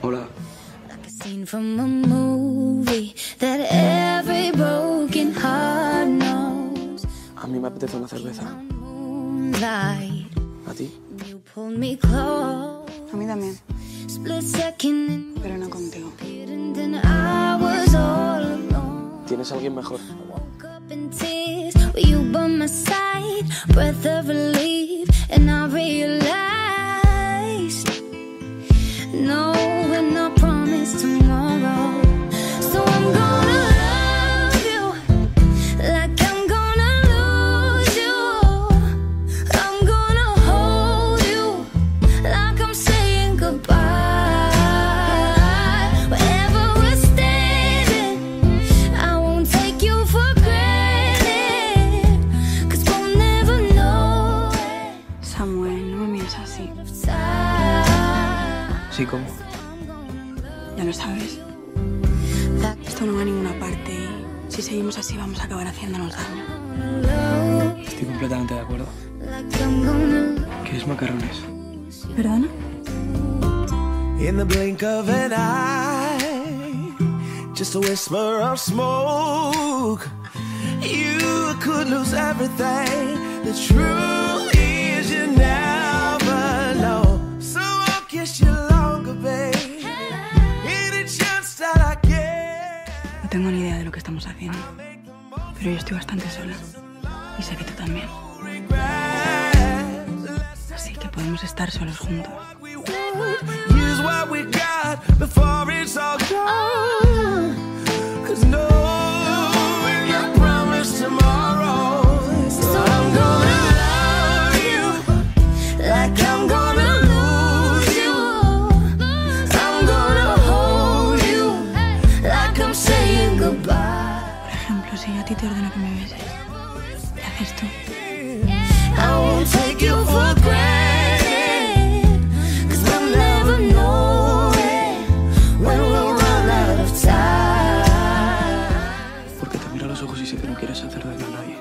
Hola. Like a scene from a movie that every broken heart knows. A mí me apetece una cerveza. ¿A ti? you pulled me close. A mí también, Split second and pero no contigo. ¿Tienes a alguien mejor? ¿Cómo? Ya lo sabes. Esto no va a ninguna parte y si seguimos así vamos a acabar haciéndonos daño. Estoy completamente de acuerdo. Like I'm gonna ¿Quieres macarrones? ¿Perdona? In the blink of an eye, just a whisper of smoke. You could lose everything. The truth tengo ni idea de lo que estamos haciendo. Pero yo estoy bastante sola. Y sé que tú también. Así que podemos estar solos juntos. Ojos y sé que no quieres hacer daño a nadie.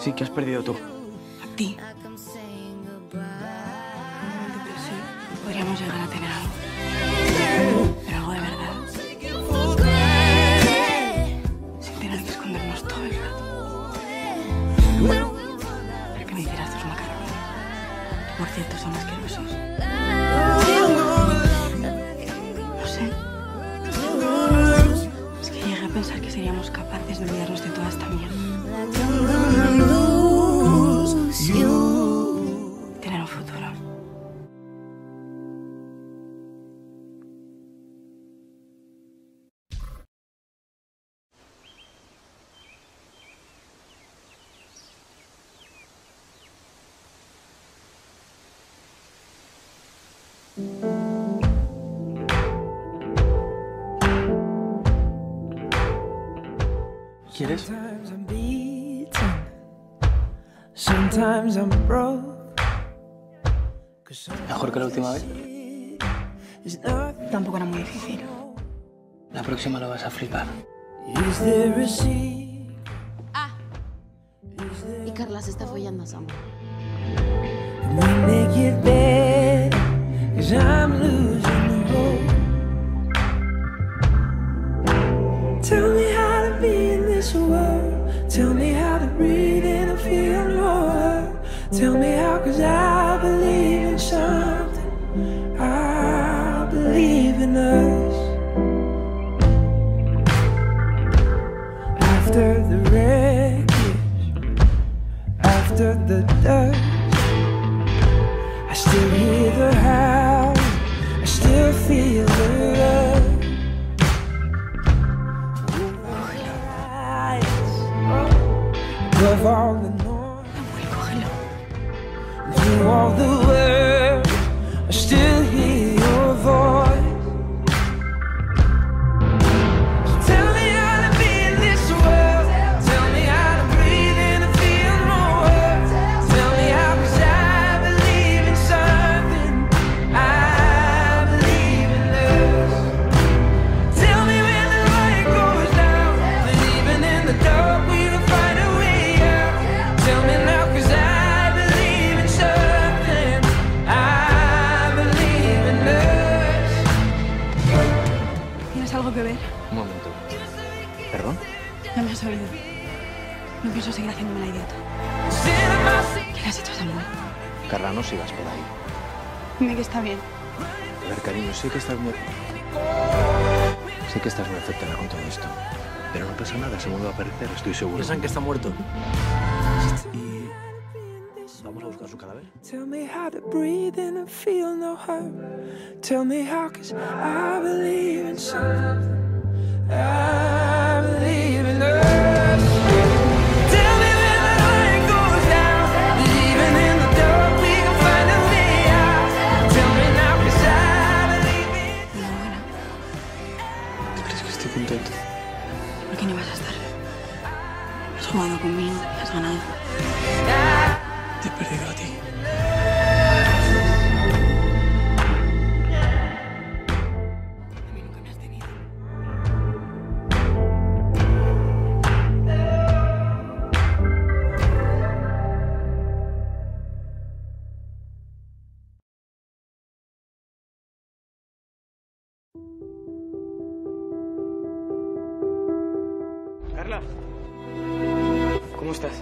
Sí, que has perdido tú. A ti. podríamos llegar a tener algo. Pero algo de verdad. Sin tener que escondernos todo el rato. Pero que me hicieras tus macarrones. Que, por cierto, son asquerosos. No sé. Es que llegué a pensar que seríamos capaces de olvidarnos de toda esta mierda. ¿Quieres? Sometimes I'm beaten, sometimes I'm broke. Mejor que la última vez. Tampoco era muy difícil. La próxima lo vas a flipar. Is there a secret? Y Carla se está follando a Samuel. Tell me how, cause I believe in something. I believe in us. After the wreckage, after the dust. I still hear the howl, I still feel the A ver, cariño, sé que estás muy... Sé que estás muy afectada con todo esto. Pero no pasa nada, se vuelve a aparecer, estoy seguro. Piensan que está muerto. Y... Vamos a buscar su cadáver. Tell me how to breathe and feel no hurt. Tell me how, cause I believe in something. I believe in us. ¿Cómo estás?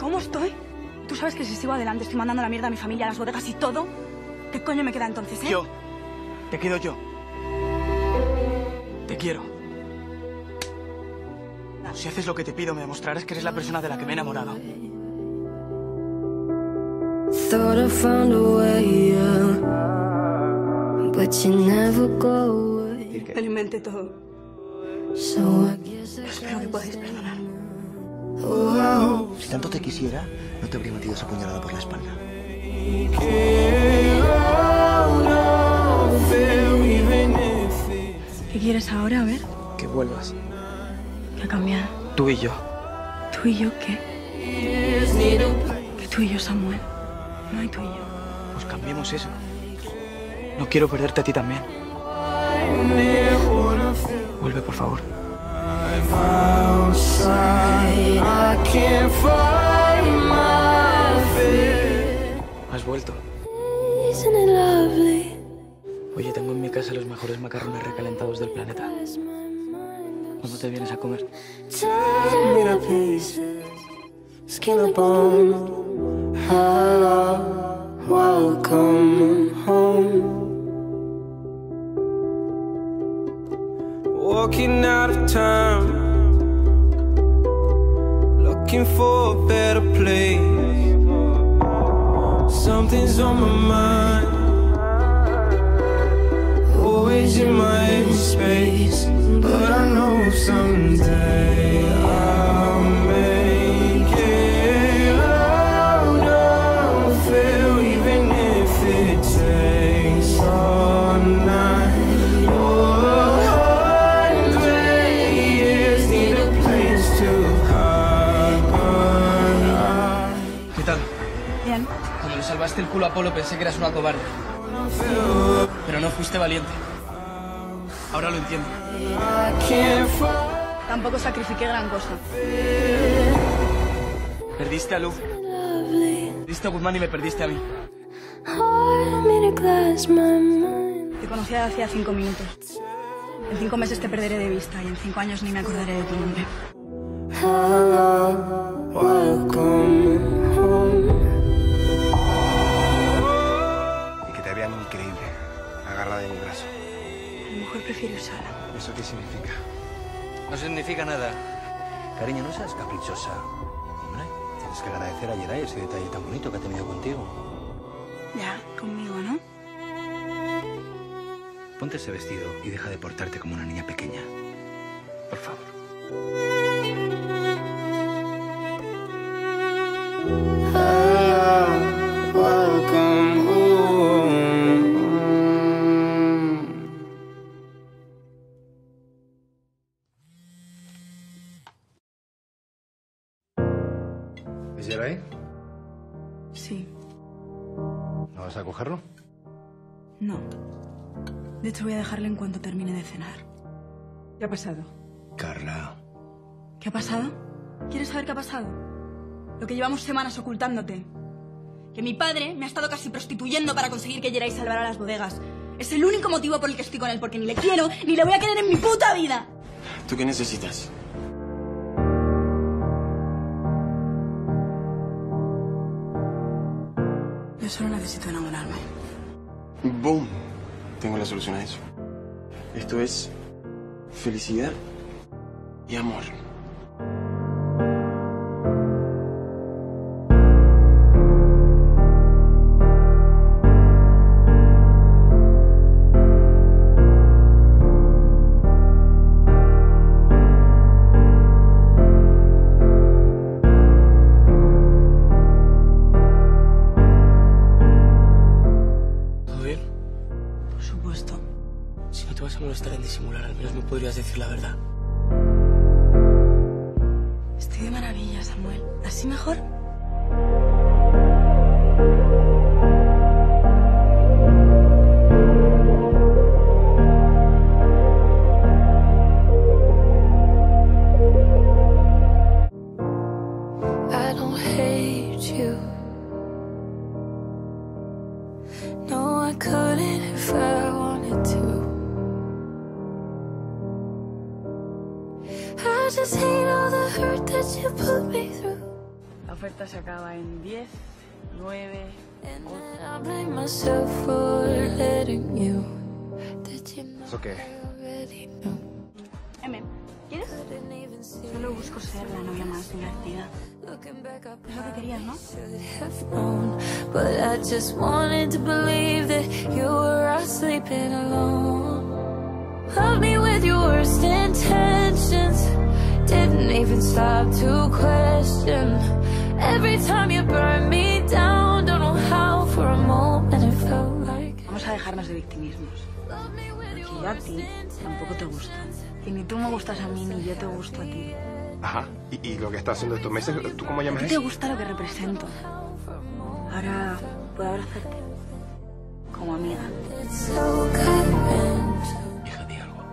¿Cómo estoy? ¿Tú sabes que si sigo adelante estoy mandando la mierda a mi familia, a las bodegas y todo? ¿Qué coño me queda entonces, eh? Yo. Te quedo yo. Te quiero. Si haces lo que te pido, me demostrarás que eres la persona de la que me he enamorado. Thought I found a way out, but you never go away. Me lo inventé todo. Espero que podáis perdonar. Si tanto te quisiera, no te habría metido esa puñalada por la espalda. ¿Qué quieres ahora? A ver. Que vuelvas. ¿Qué ha cambiado? Tú y yo. ¿Tú y yo qué? Que tú y yo, Samuel. No hay tú y yo. Pues cambiemos eso. No quiero perderte a ti también. Vuelve, por favor. I can't find my fear. Has vuelto. Isn't it lovely? Oye, tengo en mi casa los mejores macarrones recalentados del planeta. ¿Cuándo te vienes a comer? Skin bone. Hello, welcome home. Walking out of town, looking for a better place. Something's on my mind, always in my empty space. But I know someday I'll salvaste el culo a Polo pensé que eras una cobarde. Pero no fuiste valiente. Ahora lo entiendo. Tampoco sacrifiqué gran cosa. Perdiste a Lu. Perdiste a Guzmán y me perdiste a mí. Te conocí hacía cinco minutos. En cinco meses te perderé de vista y en cinco años ni me acordaré de tu nombre. Hello, welcome de mi brazo. A lo mejor prefiero ir sola. ¿Eso qué significa? No significa nada. Cariño, no seas caprichosa. Hombre, tienes que agradecer a Yeray ese detalle tan bonito que ha tenido contigo. Ya, conmigo, ¿no? Ponte ese vestido y deja de portarte como una niña pequeña. Por favor. ¿Es Geray? Sí. ¿No vas a cogerlo? No. De hecho, voy a dejarle en cuanto termine de cenar. ¿Qué ha pasado? Carla. ¿Qué ha pasado? ¿Quieres saber qué ha pasado? Lo que llevamos semanas ocultándote. Que mi padre me ha estado casi prostituyendo para conseguir que Geray salvara las bodegas. Es el único motivo por el que estoy con él, porque ni le quiero ni le voy a querer en mi puta vida. ¿Tú qué necesitas? Solo necesito enamorarme. ¡Boom! Tengo la solución a eso. Esto es felicidad y amor. Decir la verdad. Estoy de maravilla, Samuel. ¿Así mejor? Myself for letting you. Did you know ¿Eso qué? I already ¿quieres? Couldn't even see Solo busco ser la novia más divertida. Looking back, I Es lo que querías, ¿no? should have known. But I just wanted to believe that you were out sleeping alone. Love me with your worst intentions. Didn't even stop to question. Every time you burn me down, Vamos a dejarnos de victimismos. Que yo a ti tampoco te gusto. Que ni tú me gustas a mí, ni yo te gusto a ti. Ajá. ¿Y, y lo que está haciendo estos meses, tú cómo A llamas ti te gusta lo que represento. Ahora puedo abrazarte. Como amiga. Hija, di algo.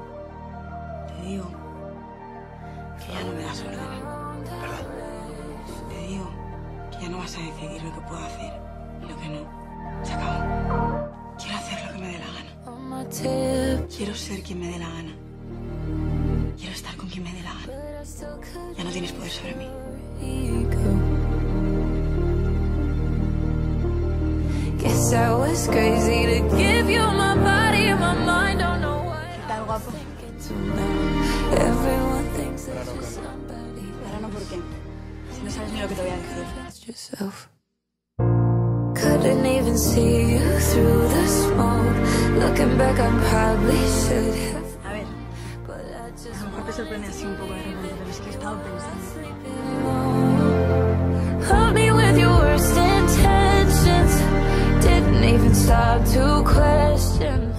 Te digo que ya no me das órdenes. ¿Verdad? Te digo que ya no vas a decidir lo que puedo hacer y lo que no. Quiero ser quien me dé la gana. Quiero estar con quien me dé la gana. but I still could Ya no tienes poder sobre mí. Guess I was crazy to give you my body and my mind. Don't know why. ¿Qué tal, guapo? To know everyone thinks that you're somebody. Ahora no, ¿por qué? Si no sabes ni lo que te voy a decir. Couldn't even see you through the smoke. Looking back, I probably should have. A ver, But I a just lo mejor te sorprende así un poco de repente, pero es que he estado pensando. Me with your worst intentions. Didn't even stop to question.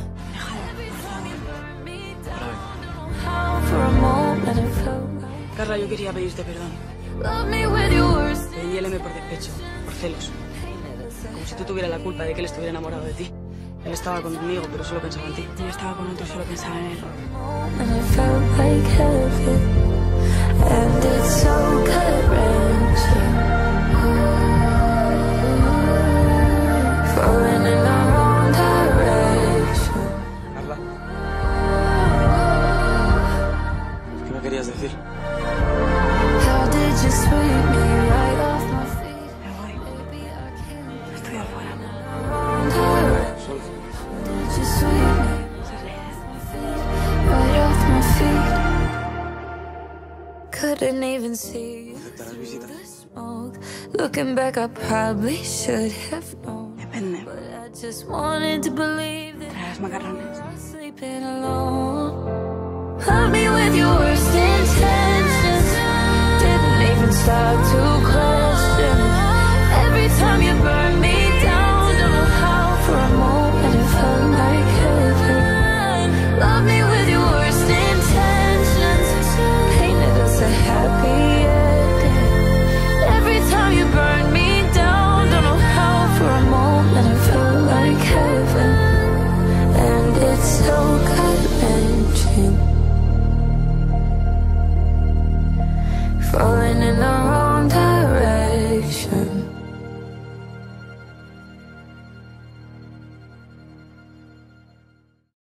For a moment it felt. Carla, yo quería pedirte perdón. Love me with your worst. Te di el M por despecho, por celos. Como si tú tuvieras la culpa de que él estuviera enamorado de ti. Él estaba conmigo, pero solo pensaba en ti. Yo estaba con otro, solo pensaba en él. Couldn't even see you ¿Aceptarás visita? the smoke. Looking back, I probably should have known. But I just wanted to believe that Traerás macarrones. I was sleeping alone. Love me with your worst intentions. Didn't even stop to